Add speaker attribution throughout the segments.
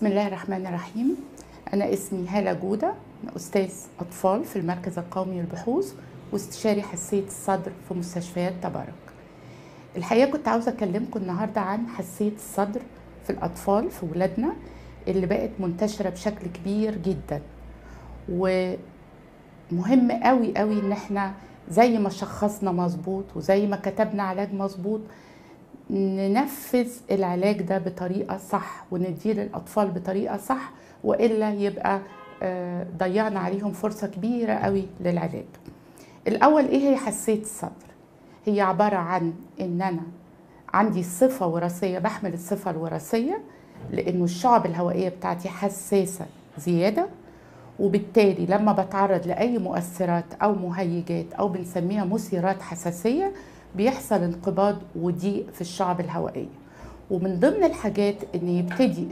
Speaker 1: بسم الله الرحمن الرحيم. أنا اسمي هالة جودة أنا أستاذ أطفال في المركز القومي للبحوث واستشاري حساسية الصدر في مستشفيات تبارك. الحقيقة كنت عاوزة أكلمكم النهاردة عن حساسية الصدر في الأطفال في ولادنا اللي بقت منتشرة بشكل كبير جدا. ومهم قوي قوي إن إحنا زي ما شخصنا مظبوط وزي ما كتبنا علاج مظبوط ننفذ العلاج ده بطريقة صح ونديه للاطفال بطريقة صح وإلا يبقى آه، ضيعنا عليهم فرصة كبيرة قوي للعلاج. الأول إيه هي حساسية الصدر؟ هي عبارة عن إن أنا عندي صفة وراثية بحمل الصفة الوراثية لأنه الشعب الهوائية بتاعتي حساسة زيادة وبالتالي لما بتعرض لأي مؤثرات أو مهيجات أو بنسميها مثيرات حساسية بيحصل انقباض وضيق في الشعب الهوائيه ومن ضمن الحاجات إن يبتدي.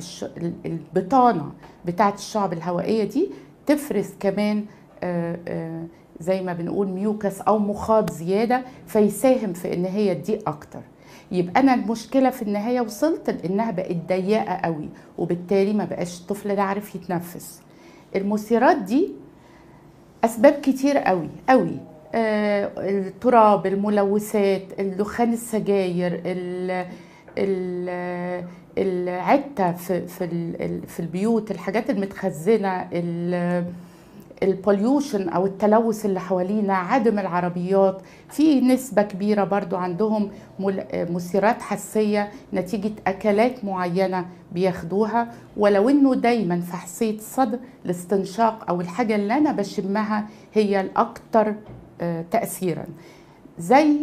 Speaker 1: البطانة بتاعه الشعب الهوائية دي تفرز كمان آآ آآ زي ما بنقول ميوكس أو مخاط زيادة فيساهم في إن هي تضيق أكتر. يبقى أنا المشكلة في النهاية وصلت لإنها بقت ضيقة قوي وبالتالي ما بقاش الطفل ده عارف يتنفس. المثيرات دي أسباب كتير قوي قوي. آه، التراب الملوثات الدخان السجاير ال- ال- العتة في في ال- في البيوت الحاجات المتخزنة ال- البوليوشن أو التلوث اللي حوالينا عدم العربيات. في نسبة كبيرة برضو عندهم مثيرات حسية نتيجة أكلات معينة بياخدوها. ولو إنه دايما في حساسية الصدر الاستنشاق أو الحاجة اللي أنا بشمها هي الاكثر آه، تأثيرا. زي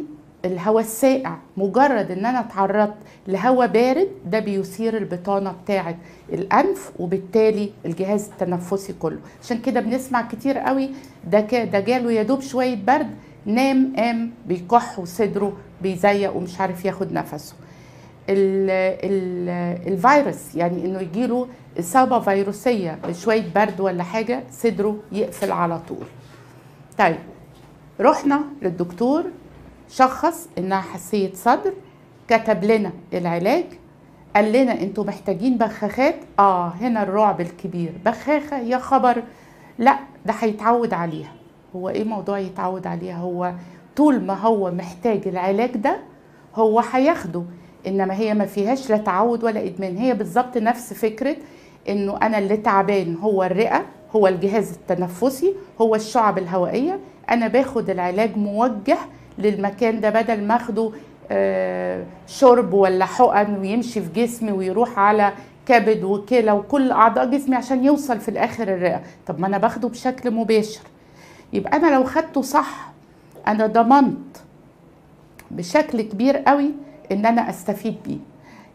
Speaker 1: الهواء الساقع مجرد إن أنا اتعرضت لهواء بارد ده بيثير البطانة بتاعة الأنف وبالتالي الجهاز التنفسي كله. عشان كده بنسمع كتير قوي ده ده جاله يا دوب شوية برد نام قام بيكح وصدره بيزيق ومش عارف ياخد نفسه. ال ال الفيروس يعني إنه يجيله إصابة فيروسية بشويه برد ولا حاجة صدره يقفل على طول. طيب رحنا للدكتور شخص إنها حساسيه صدر كتب لنا العلاج قال لنا أنتوا محتاجين بخاخات؟ آه هنا الرعب الكبير. بخاخة يا خبر. لا ده هيتعود عليها. هو إيه موضوع يتعود عليها؟ هو طول ما هو محتاج العلاج ده هو هياخده. إنما هي ما فيهاش لا تعود ولا إدمان. هي بالظبط نفس فكرة إنه أنا اللي تعبان هو الرئة هو الجهاز التنفسي هو الشعب الهوائية. أنا باخد العلاج موجه للمكان ده بدل ما أخده آه، شرب ولا حقن ويمشي في جسمي ويروح على كبد وكلى وكل أعضاء جسمي عشان يوصل في الآخر الرئة. طب ما أنا باخده بشكل مباشر. يبقى أنا لو خدته صح أنا ضمنت بشكل كبير قوي إن أنا أستفيد بيه.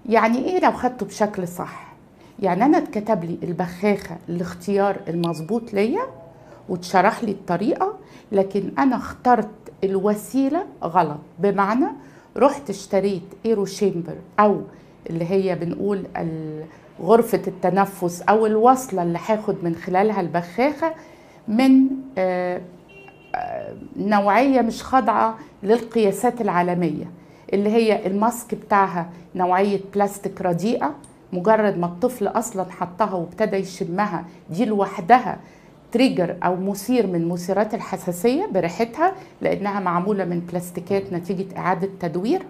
Speaker 1: يعني إيه لو خدته بشكل صح؟ يعني أنا اتكتب لي البخاخة الاختيار المظبوط ليا واتشرح لي الطريقة لكن أنا اخترت الوسيلة غلط. بمعنى رحت اشتريت aerochamber أو اللي هي بنقول غرفة التنفس أو الوصلة اللي هاخد من خلالها البخاخة من آه، نوعية مش خاضعه للقياسات العالمية اللي هي ال mask بتاعها نوعية بلاستيك رديئة مجرد ما الطفل أصلا حطها وابتدى يشمها دي لوحدها trigger أو مثير من مثيرات الحساسية بريحتها لأنها معمولة من بلاستيكات نتيجة إعادة تدوير.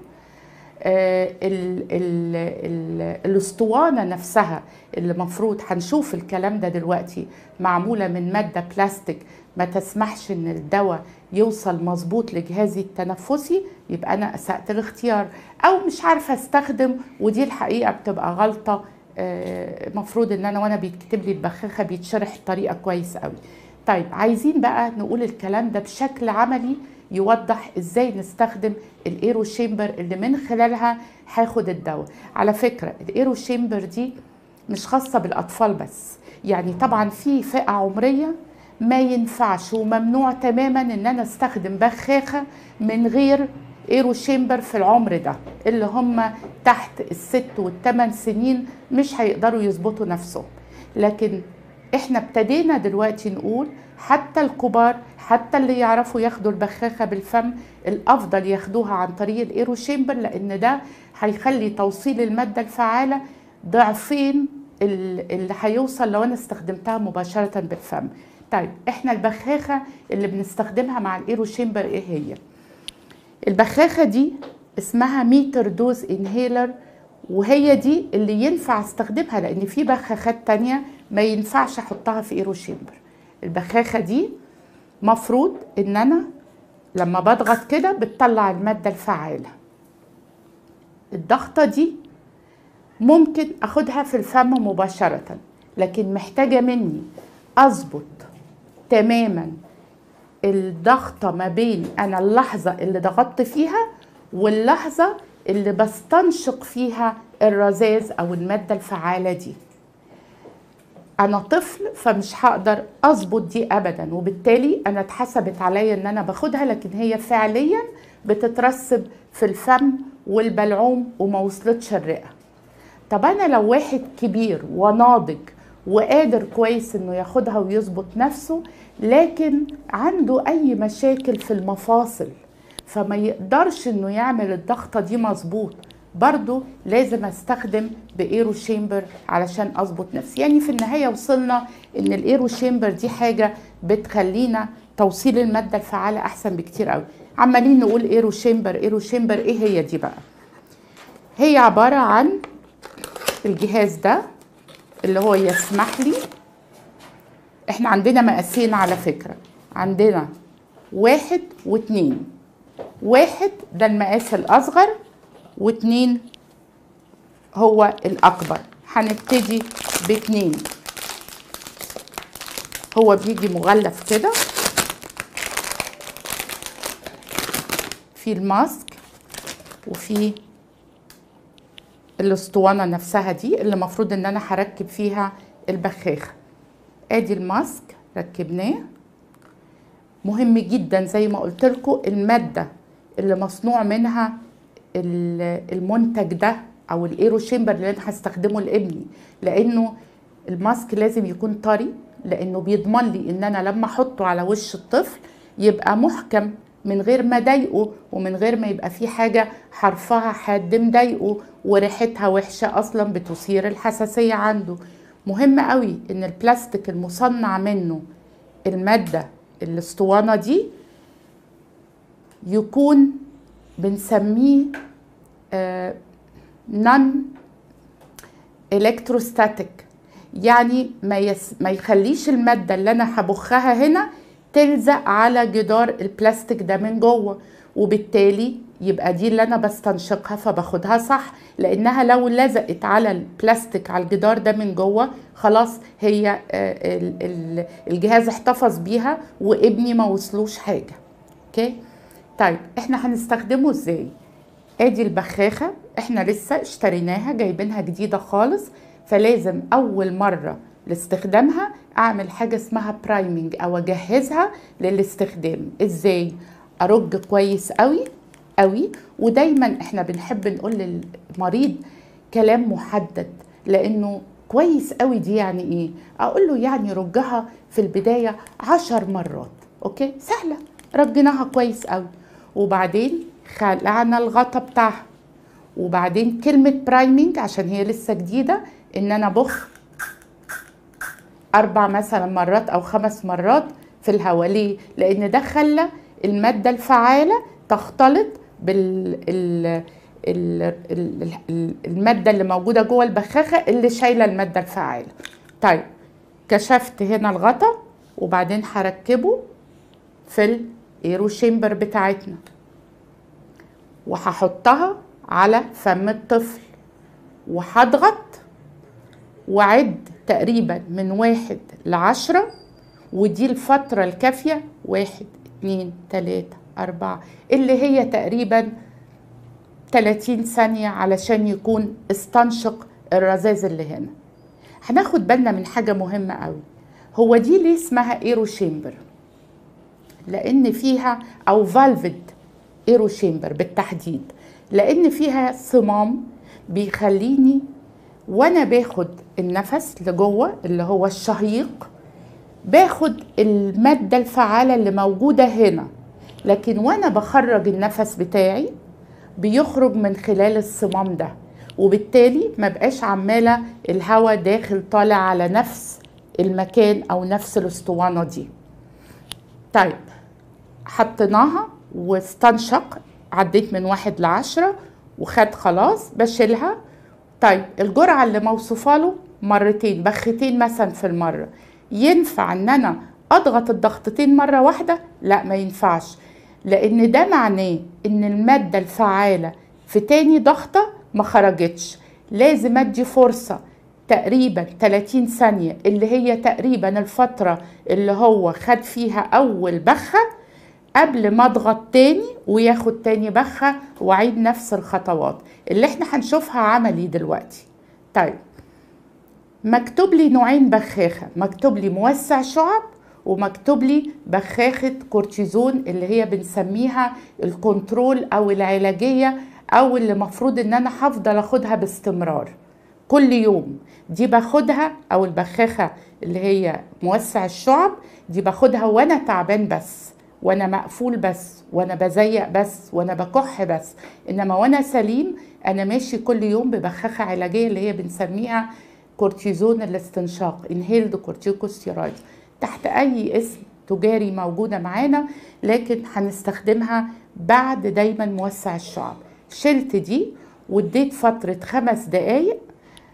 Speaker 1: آه، ال ال ال الأسطوانة نفسها اللي مفروض هنشوف الكلام ده دلوقتي معمولة من مادة بلاستيك ما تسمحش إن الدواء يوصل مظبوط لجهازي التنفسي يبقى أنا أسأت الاختيار. أو مش عارفة أستخدم ودي الحقيقة بتبقى غلطة آه، مفروض إن أنا وأنا بيتكتب لي البخاخة بيتشرح الطريقة كويس قوي طيب عايزين بقى نقول الكلام ده بشكل عملي يوضح إزاي نستخدم الإيرو شيمبر اللي من خلالها هاخد الدواء. على فكرة ال aerochamber دي مش خاصة بالأطفال بس يعني طبعا في فئة عمرية ما ينفعش وممنوع تماما إن أنا أستخدم بخاخة من غير aerochamber في العمر ده اللي هم تحت الست والثمان سنين مش هيقدروا يظبطوا نفسهم. لكن إحنا ابتدينا دلوقتي نقول حتى الكبار حتى اللي يعرفوا ياخدوا البخاخة بالفم الأفضل ياخدوها عن طريق ال aerochamber لأن ده هيخلي توصيل المادة الفعالة ضعفين ال- اللي هيوصل لو أنا استخدمتها مباشرة بالفم. طيب إحنا البخاخة اللي بنستخدمها مع ال aerochamber إيه هي؟ البخاخة دي اسمها metered dose inhaler وهي دي اللي ينفع أستخدمها لأن في بخاخات تانية ما ينفعش أحطها في aerochamber. البخاخة دي مفروض إن أنا لما بضغط كده بتطلع المادة الفعالة. الضغطة دي ممكن أخدها في الفم مباشرة لكن محتاجة مني أظبط تماما الضغطه ما بين أنا اللحظة اللي ضغطت فيها واللحظة اللي بستنشق فيها الرذاذ أو المادة الفعالة دي. أنا طفل فمش هقدر أظبط دي ابدا وبالتالي أنا اتحسبت عليا إن أنا باخدها لكن هي فعليا بتترسب في الفم والبلعوم وما وصلتش الرئة. طب أنا لو واحد كبير وناضج وقادر كويس إنه ياخدها ويظبط نفسه لكن عنده أي مشاكل في المفاصل. فما يقدرش إنه يعمل الضغطة دي مظبوط. برضو لازم أستخدم ب aerochamber علشان أظبط نفسي. يعني في النهاية وصلنا إن ال aerochamber دي حاجة بتخلينا توصيل المادة الفعالة أحسن بكتير قوي عمالين نقول aerochamber aerochamber إيه هي دي بقى؟ هي عبارة عن الجهاز ده اللي هو يسمح لي. إحنا عندنا مقاسين على فكرة. عندنا واحد واتنين. واحد ده المقاس الأصغر واتنين هو الأكبر. هنبتدي باتنين. هو بيجي مغلف كده. في الماسك وفي الاسطوانة نفسها دي اللي المفروض إن أنا هركب فيها البخاخة. آدي الماسك ركبناه. مهم جدا زي ما قلت لكم المادة اللي مصنوع منها ال- المنتج ده أو ال aerochamber اللي أنا هستخدمه لابني. لأنه ال mask لازم يكون طري لأنه بيضمن لي إن أنا لما أحطه على وش الطفل يبقى محكم من غير ما اضايقه ومن غير ما يبقى في حاجة حرفها حاد مضايقه وريحتها وحشة أصلا بتثير الحساسية عنده. مهم قوي إن البلاستيك المصنع منه المادة الأسطوانة دي يكون بنسميه non electrostatic يعني ما, يس ما يخليش المادة اللي أنا هبخها هنا تلزق على جدار البلاستيك ده من جوه وبالتالي يبقى دي اللي أنا بستنشقها فباخدها صح لأنها لو لزقت على البلاستيك على الجدار ده من جوه خلاص هي آه، ال- ال- الجهاز احتفظ بيها وابني ما وصلوش حاجة. okay؟ طيب إحنا هنستخدمه إزاي؟ آدي البخاخة إحنا لسه اشتريناها جايبينها جديدة خالص فلازم أول مرة لاستخدامها أعمل حاجة اسمها priming أو أجهزها للاستخدام. إزاي؟ أرج كويس قوي قوي ودايما إحنا بنحب نقول للمريض كلام محدد لأنه كويس قوي دي يعني إيه؟ أقول له يعني رجها في البداية عشر مرات. okay؟ سهلة. رجناها كويس قوي وبعدين خلعنا الغطا بتاعها. وبعدين كلمة priming عشان هي لسه جديدة إن أنا بخ أربع مثلا مرات أو خمس مرات في الهواء ليه؟ لأن ده خلى المادة الفعالة تختلط بال ال... ال... ال... ال- المادة اللي موجودة جوه البخاخة اللي شايلة المادة الفعالة طيب كشفت هنا الغطا وبعدين هركبه في ال aerochamber بتاعتنا وهحطها على فم الطفل وهضغط وعد تقريبا من واحد لعشرة ودي الفترة الكافية واحد اتنين تلاتة أربعة اللي هي تقريبا 30 ثانية علشان يكون استنشق الرذاذ اللي هنا. هناخد بالنا من حاجة مهمة قوي. هو دي ليه اسمها aerochamber؟ لأن فيها أو valved aerochamber بالتحديد لأن فيها صمام بيخليني وأنا باخد النفس لجوه اللي هو الشهيق باخد المادة الفعالة اللي موجودة هنا. لكن وأنا بخرج النفس بتاعي بيخرج من خلال الصمام ده. وبالتالي ما بقاش عمالة الهواء داخل طالع على نفس المكان أو نفس الأسطوانة دي. طيب حطيناها واستنشق عديت من واحد لعشرة وخد خلاص بشيلها طيب الجرعة اللي موصوفة له مرتين بختين مثلا في المرة. ينفع إن أنا أضغط الضغطتين مرة واحدة؟ لا ما ينفعش. لأن ده معناه إن المادة الفعالة في تاني ضغطة ما خرجتش. لازم أدي فرصة تقريبا 30 ثانية اللي هي تقريبا الفترة اللي هو خد فيها أول بخة قبل ما اضغط تاني وياخد تاني بخة واعيد نفس الخطوات. اللي إحنا هنشوفها عملي دلوقتي. طيب. مكتوب لي نوعين بخاخة. مكتوب لي موسع شعب ومكتوب لي بخاخة كورتيزون اللي هي بنسميها ال control أو العلاجية أو اللي مفروض إن أنا هفضل أخدها باستمرار. كل يوم. دي باخدها أو البخاخة اللي هي موسع الشعب دي باخدها وأنا تعبان بس. وأنا مقفول بس وأنا بزيق بس وأنا بكح بس. إنما وأنا سليم أنا ماشي كل يوم ببخاخة علاجية اللي هي بنسميها كورتيزون الاستنشاق inhaled corticosteroid تحت أي اسم تجاري موجودة معانا لكن هنستخدمها بعد دايما موسع الشعب. شلت دي واديت فترة خمس دقايق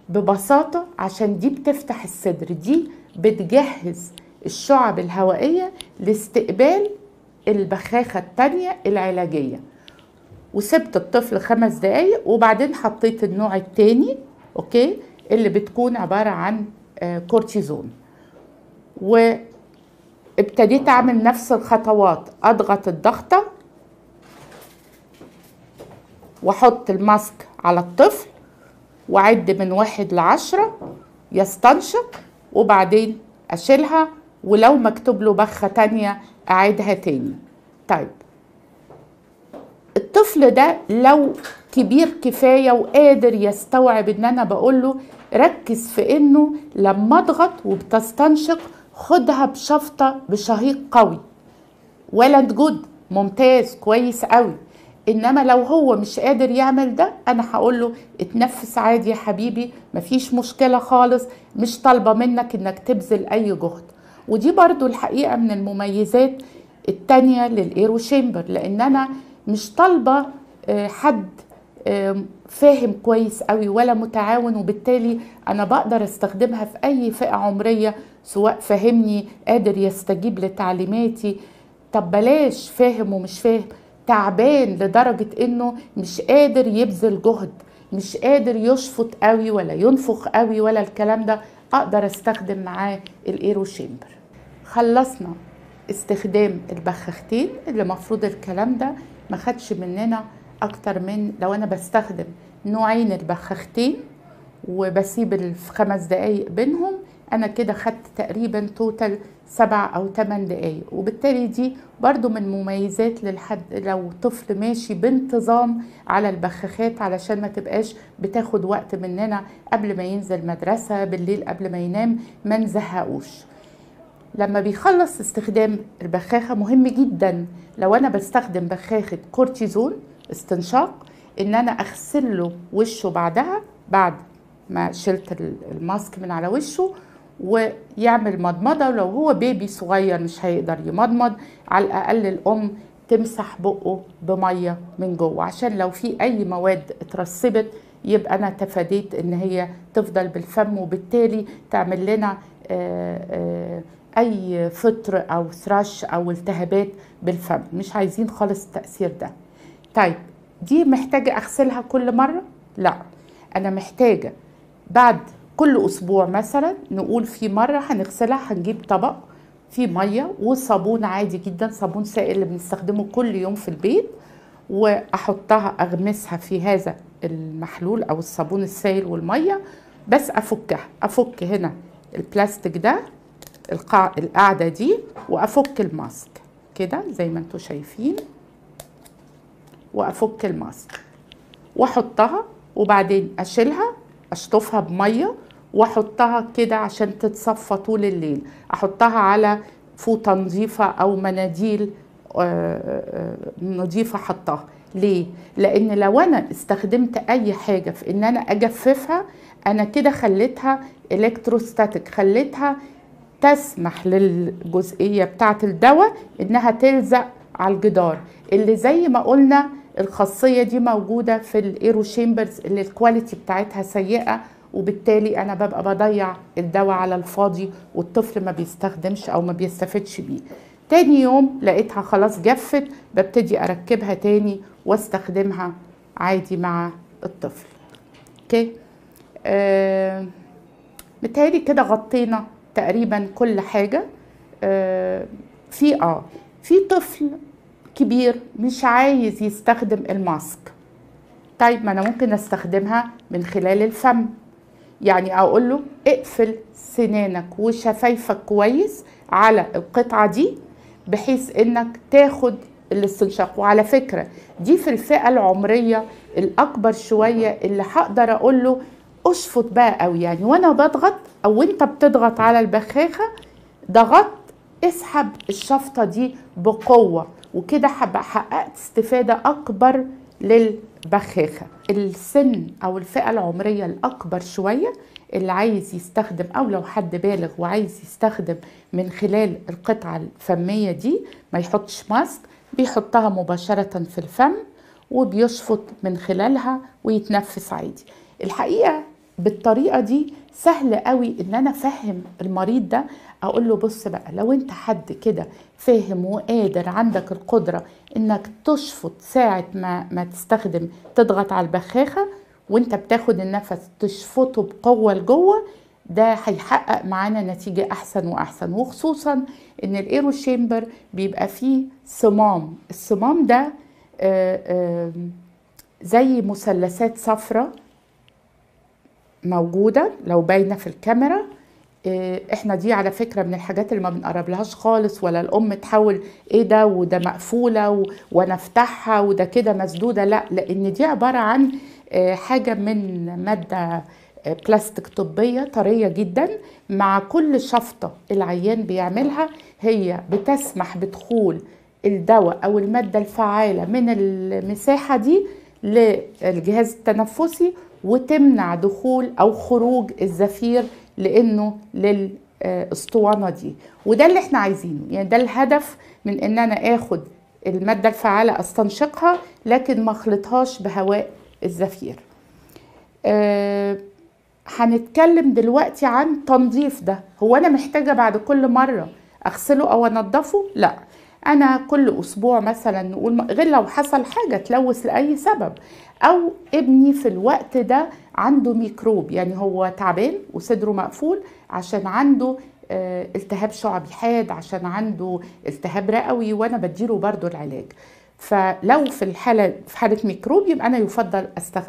Speaker 1: ببساطة عشان دي بتفتح الصدر. دي بتجهز الشعب الهوائية لاستقبال البخاخة التانية العلاجية. وسبت الطفل خمس دقايق وبعدين حطيت النوع التاني okay؟ اللي بتكون عبارة عن كورتيزون. وابتديت أعمل نفس الخطوات أضغط الضغطة وأحط الماسك على الطفل وأعد من واحد لعشرة يستنشق وبعدين أشيلها ولو مكتوب له بخة تانية أعيدها تاني. طيب. الطفل ده لو كبير كفاية وقادر يستوعب إن أنا بقول له ركز في إنه لما اضغط وبتستنشق خدها بشفطة بشهيق قوي. well good ممتاز كويس قوي. إنما لو هو مش قادر يعمل ده أنا هقول له اتنفس عادي يا حبيبي مفيش مشكلة خالص مش طالبة منك إنك تبذل أي جهد. ودي برضو الحقيقة من المميزات التانية لل aerochamber لأن أنا مش طالبة حد فاهم كويس قوي ولا متعاون وبالتالي أنا بقدر أستخدمها في أي فئة عمرية سواء فاهمني قادر يستجيب لتعليماتي. طب بلاش فاهم ومش فاهم تعبان لدرجة إنه مش قادر يبذل جهد مش قادر يشفط قوي ولا ينفخ قوي ولا الكلام ده. أقدر أستخدم معاه ال aerochamber خلصنا استخدام البخاختين اللي مفروض الكلام ده ما خدش مننا أكتر من لو أنا بستخدم نوعين البخاختين وبسيب الخمس دقايق بينهم أنا كده خدت تقريبا total سبع أو ثمان دقايق. وبالتالي دي برضو من مميزات للحد لو طفل ماشي بانتظام على البخاخات علشان ما تبقاش بتاخد وقت مننا قبل ما ينزل مدرسة بالليل قبل ما ينام ما نزهقوش. لما بيخلص استخدام البخاخة مهم جدا لو أنا بستخدم بخاخة كورتيزون استنشاق إن أنا اغسل له وشه بعدها بعد ما شلت الماسك من على وشه ويعمل مضمضة ولو هو بيبي صغير مش هيقدر يمضمض. على الأقل الأم تمسح بقه بمية من جوه. عشان لو في أي مواد اترسبت يبقى أنا تفاديت إن هي تفضل بالفم وبالتالي تعمل لنا آآ آآ أي فطر أو ثرش أو التهابات بالفم. مش عايزين خالص التأثير ده. طيب دي محتاجة أغسلها كل مرة؟ لا. أنا محتاجة بعد كل أسبوع مثلا نقول في مرة هنغسلها هنجيب طبق فيه مية وصابون عادي جدا صابون سائل اللي بنستخدمه كل يوم في البيت وأحطها أغمسها في هذا المحلول أو الصابون السائل والمية بس أفكها. أفك هنا البلاستيك ده القاع القاعدة دي وأفك الماسك. كده زي ما أنتم شايفين. وأفك الماسك. وأحطها وبعدين أشيلها أشطفها بمية وأحطها كده عشان تتصفى طول الليل. أحطها على فوطة نظيفة أو مناديل نظيفة حطها ليه؟ لأن لو أنا استخدمت أي حاجة في إن أنا أجففها أنا كده خليتها electrostatic خليتها تسمح للجزئية بتاعة الدواء إنها تلزق على الجدار. اللي زي ما قلنا الخاصية دي موجودة في ال aerochambers اللي ال quality بتاعتها سيئة وبالتالي أنا ببقى بضيع الدواء على الفاضي والطفل ما بيستخدمش أو ما بيستفدش بيه. تاني يوم لقيتها خلاص جفت ببتدي أركبها تاني واستخدمها عادي مع الطفل. okay؟ آه متهيألي كده غطينا تقريبا كل حاجة. آه في آه في طفل كبير مش عايز يستخدم ال mask. طيب ما أنا ممكن أستخدمها من خلال الفم. يعني أقول له اقفل سنانك وشفايفك كويس على القطعة دي بحيث إنك تاخد الاستنشاق. وعلى فكرة دي في الفئة العمرية الأكبر شوية اللي هقدر أقول له أشفط بقى قوي يعني وأنا بضغط أو انت بتضغط على البخاخة ضغطت اسحب الشفطة دي بقوة. وكده هبقى حققت استفادة أكبر للبخاخة. السن أو الفئة العمرية الأكبر شوية اللي عايز يستخدم أو لو حد بالغ وعايز يستخدم من خلال القطعة الفمية دي ما يحطش ماسك بيحطها مباشرة في الفم وبيشفط من خلالها ويتنفس عادي. الحقيقة بالطريقة دي سهل قوي إن أنا أفهم المريض ده أقول له بص بقى لو أنت حد كده فاهم وقادر عندك القدرة إنك تشفط ساعة ما ما تستخدم تضغط على البخاخة وأنت بتاخد النفس تشفطه بقوة لجوه ده هيحقق معانا نتيجة أحسن وأحسن. وخصوصا إن الإيرو شيمبر بيبقى فيه صمام. الصمام ده آآ آآ زي مثلثات صفرة موجودة لو باينة في الكاميرا. إحنا دي على فكرة من الحاجات اللي ما بنقرب لهاش خالص ولا الأم تحاول إيه ده وده مقفولة و... وأنا أفتحها وده كده مسدودة لأ لأن دي عبارة عن حاجة من مادة بلاستيك طبية طرية جدا مع كل شفطة العيان بيعملها هي بتسمح بدخول الدواء أو المادة الفعالة من المساحة دي للجهاز التنفسي وتمنع دخول أو خروج الزفير لأنه للأسطوانة دي. وده اللي إحنا عايزينه. يعني ده الهدف من ان أنا آخد المادة الفعالة أستنشقها لكن ما أخلطهاش بهواء الزفير. أه هنتكلم دلوقتي عن تنظيف ده. هو أنا محتاجة بعد كل مرة أغسله أو أنضفه؟ لا. أنا كل أسبوع مثلا نقول غير لو حصل حاجة تلوث لأي سبب أو ابني في الوقت ده عنده ميكروب يعني هو تعبان وصدره مقفول عشان عنده التهاب شعبي حاد عشان عنده التهاب رئوي وأنا بديله برضو العلاج فلو في الحالة في حالة ميكروب يبقى أنا يفضل.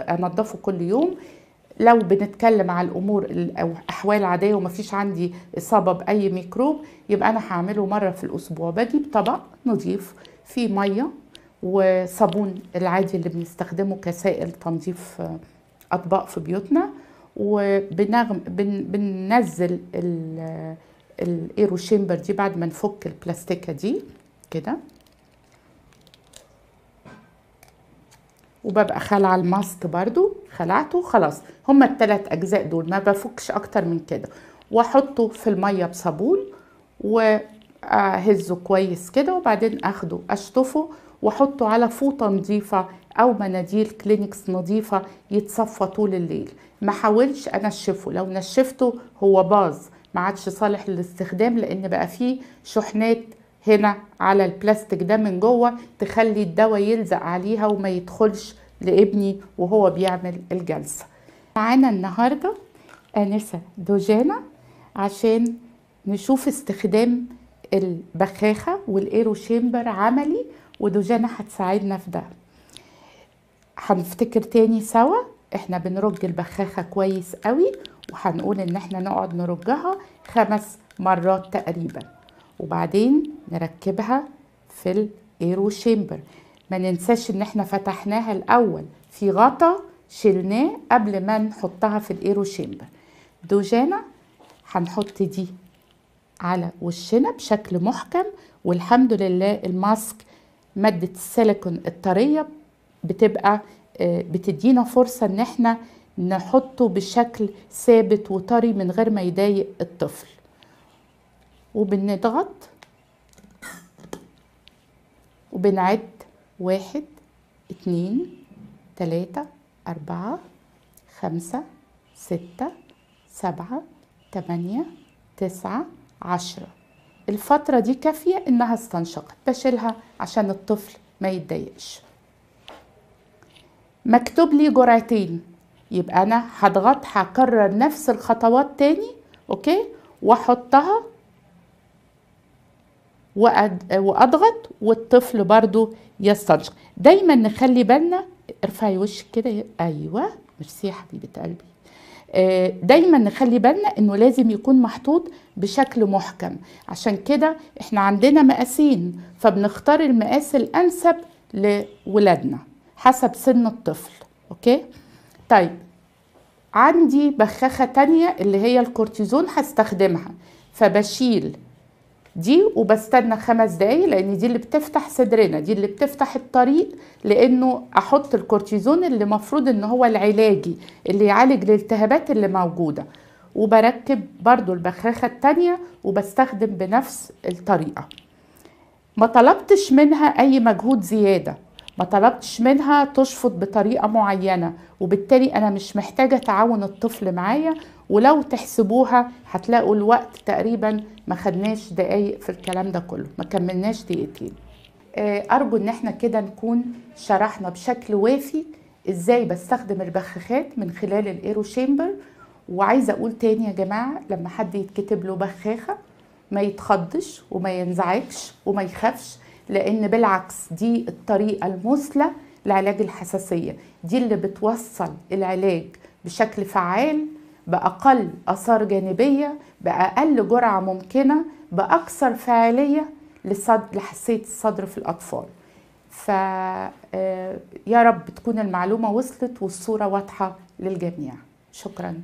Speaker 1: أنضفه كل يوم لو بنتكلم على الأمور أو أحوال عادية ومفيش عندي اصابه باي ميكروب يبقى أنا هعمله مرة في الأسبوع. بجيب طبق نضيف فيه مية وصابون العادي اللي بنستخدمه كسائل تنظيف أطباق في بيوتنا وبنقوم بن بننزل ال AeroChamber دي بعد ما نفك البلاستيكة دي كده. وببقى خلع ال mask برضو خلعته خلاص هما الثلاث أجزاء دول ما بفكش أكتر من كده. وأحطه في المية بصابون وأهزه كويس كده وبعدين أخده أشطفه وأحطه على فوطة نظيفة أو مناديل كلينكس نظيفة يتصفى طول الليل. ما حاولش أنشفه لو نشفته هو باظ. ما عادش صالح للاستخدام لأن بقى فيه شحنات هنا على البلاستيك ده من جوه تخلي الدواء يلزق عليها وما يدخلش لابني وهو بيعمل الجلسة. معانا النهاردة آنسة دوجانا عشان نشوف استخدام البخاخة وال AeroChamber عملي ودوجانا هتساعدنا في ده. هنفتكر تاني سوا إحنا بنرج البخاخة كويس قوي وهنقول إن إحنا نقعد نرجها خمس مرات تقريبا. وبعدين نركبها في ال AeroChamber ما ننساش إن إحنا فتحناها الأول في غطا شلناه قبل ما نحطها في ال AeroChamber دوجانا هنحط دي على وشنا بشكل محكم والحمد لله الماسك مادة السيليكون الطرية بتبقى آه، بتدينا فرصة إن إحنا نحطه بشكل ثابت وطري من غير ما يضايق الطفل. وبنضغط وبنعد واحد اتنين تلاتة أربعة خمسة ستة سبعة تمانية تسعة عشرة. الفترة دي كافية إنها استنشقت بشيلها عشان الطفل ما يتضايقش. مكتوب لي جرعتين. يبقى أنا هضغط هكرر نفس الخطوات تاني أوكي؟ وأحطها وأضغط والطفل برضو يستنشق. دايما نخلي بالنا ارفعي وشك كده أيوة ميرسي يا حبيبة قلبي. آه، دايما نخلي بالنا إنه لازم يكون محطوط بشكل محكم. عشان كده إحنا عندنا مقاسين فبنختار المقاس الأنسب لولادنا حسب سن الطفل. okay؟ طيب عندي بخاخة تانية اللي هي الكورتيزون هستخدمها. فبشيل دي وبستنى خمس دقايق لأن دي اللي بتفتح صدرنا دي اللي بتفتح الطريق لأنه أحط الكورتيزون اللي مفروض إن هو العلاجي اللي يعالج الالتهابات اللي موجودة. وبركب برضو البخاخة التانية وبستخدم بنفس الطريقة. ما طلبتش منها أي مجهود زيادة. ما طلبتش منها تشفط بطريقة معينة وبالتالي أنا مش محتاجة تعاون الطفل معايا ولو تحسبوها هتلاقوا الوقت تقريبا ما خدناش دقايق في الكلام ده كله ما كملناش دقيقتين. آه، أرجو إن إحنا كده نكون شرحنا بشكل وافي إزاي بستخدم البخاخات من خلال الإيرو شامبر. وعايزة أقول تاني يا جماعة لما حد يتكتب له بخاخة ما يتخضش وما ينزعجش وما يخافش لأن بالعكس دي الطريقة المثلى لعلاج الحساسية. دي اللي بتوصل العلاج بشكل فعال بأقل آثار جانبية بأقل جرعة ممكنة بأكثر فاعليه لصد- لحساسية الصدر في الأطفال. ف آه، يا رب تكون المعلومة وصلت والصورة واضحة للجميع. شكرا.